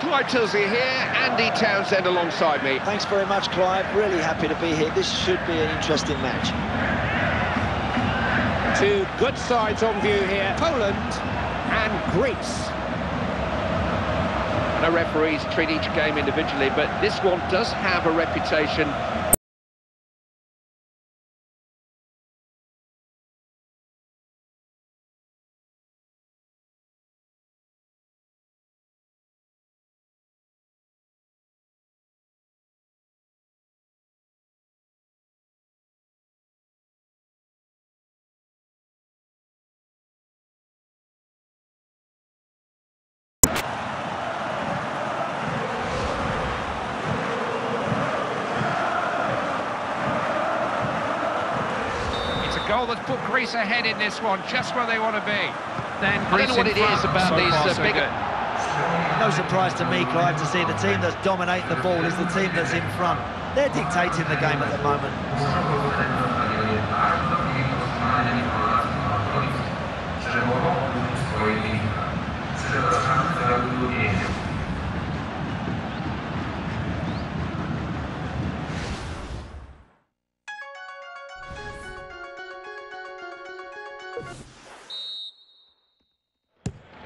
Tyldesley here, Andy Townsend alongside me. Thanks very much, Clive. Really happy to be here. This should be an interesting match. Two good sides on view here, Poland and Greece. No referees treat each game individually, but this one does have a reputation goal that's put Greece ahead in this one, just where they want to be. Then I don't Greece know what in it is front. about So these far, uh, so bigger... good. No surprise to me, Clive, to see the team that's dominating the ball is the team that's in front. They're dictating the game at the moment.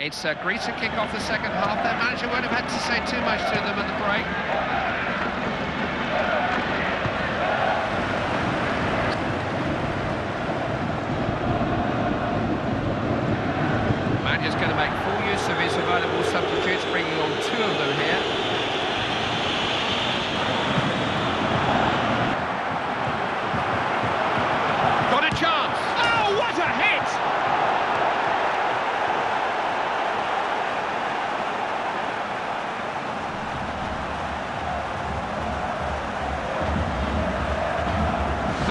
It's uh, Greece kick off the second half. Their manager won't have had to say too much to them at the break. Manager's going to make full use of his available substitutes, bringing on two of them here. Got a chance. Oh, what a hit!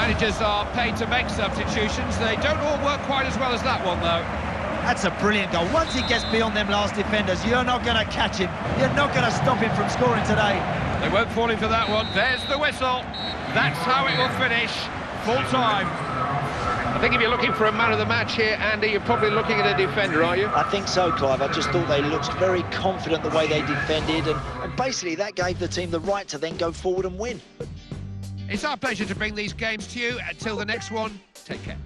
Managers are paid to make substitutions. They don't all work quite as well as that one, though. That's a brilliant goal. Once he gets beyond them last defenders, you're not going to catch him. You're not going to stop him from scoring today. They won't fall in for that one. There's the whistle. That's how it will finish. Full time. I think if you're looking for a man of the match here, Andy, you're probably looking at a defender, are you? I think so, Clive. I just thought they looked very confident the way they defended, and, and basically that gave the team the right to then go forward and win. It's our pleasure to bring these games to you. Until the next one, take care.